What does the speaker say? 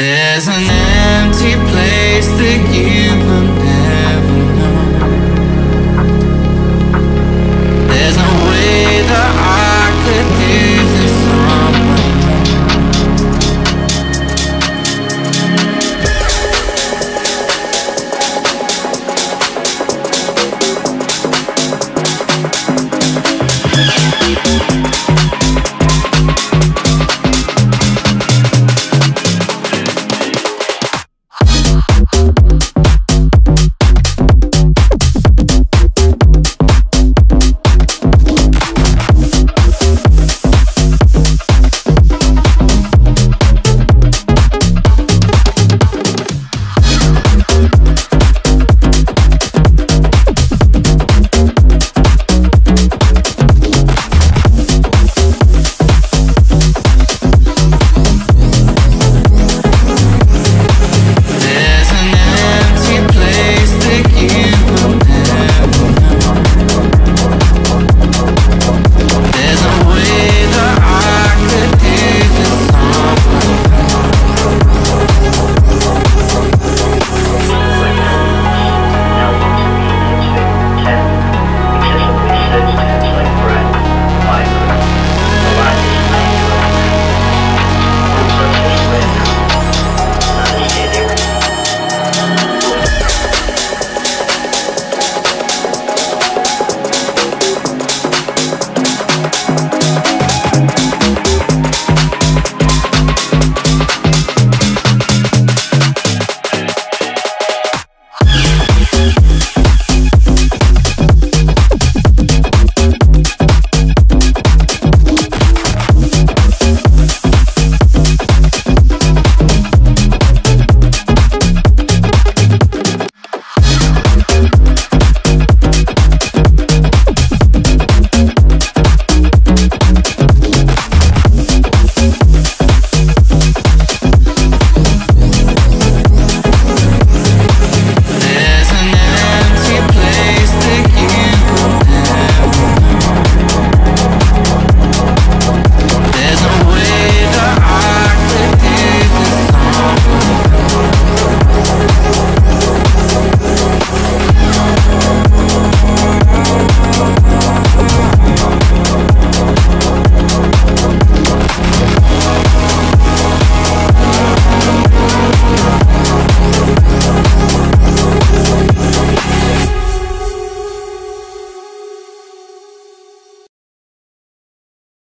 There's an empty place.